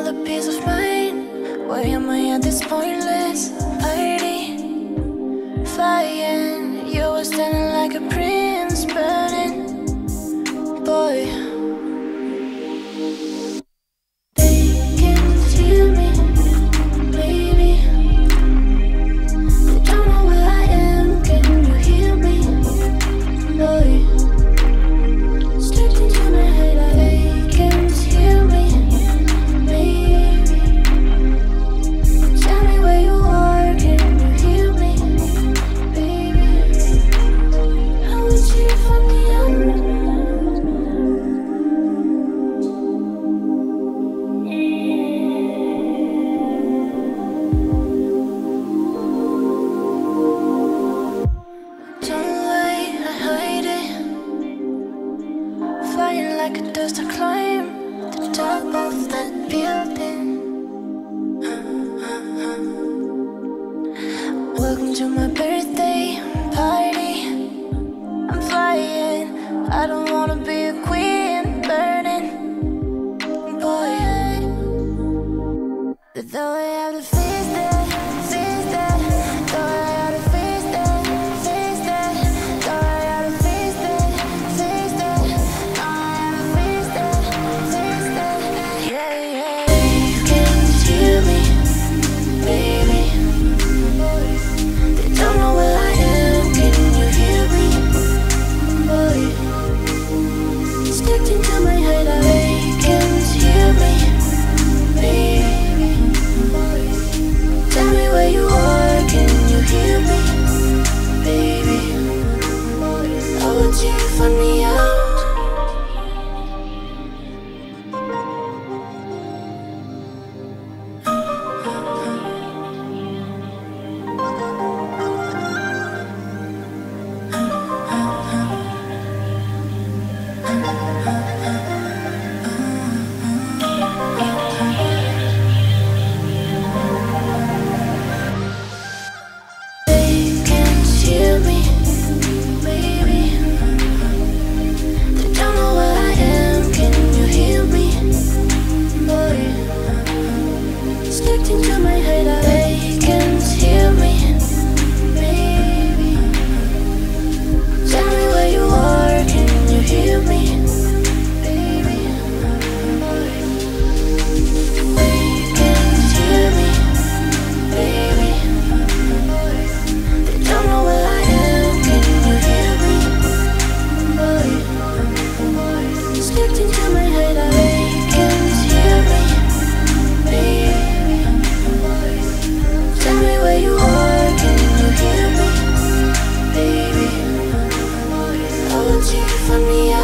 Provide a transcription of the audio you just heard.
all the peace of mind Why am I at this pointless party? Flying, you were standing like a prince Welcome to my birthday party. I'm flying. I don't wanna be a queen, burning. Boy, though I have the fear. funny for me.